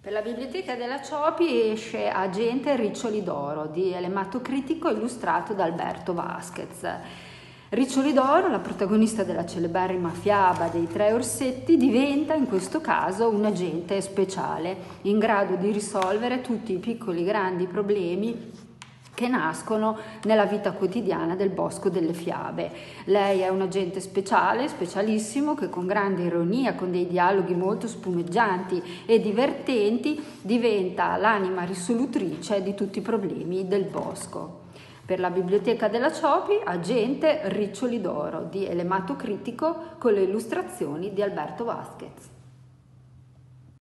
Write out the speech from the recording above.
Per la Biblioteca della Ciopi esce Agente Riccioli d'Oro di Elemato illustrato da Alberto Vasquez. Riccioli d'Oro, la protagonista della celeberrima fiaba dei tre orsetti, diventa in questo caso un agente speciale in grado di risolvere tutti i piccoli grandi problemi che nascono nella vita quotidiana del Bosco delle Fiabe. Lei è un agente speciale, specialissimo, che con grande ironia, con dei dialoghi molto spumeggianti e divertenti, diventa l'anima risolutrice di tutti i problemi del bosco. Per la Biblioteca della Ciopi, agente Riccioli d'Oro di Elemato Critico con le illustrazioni di Alberto Vasquez.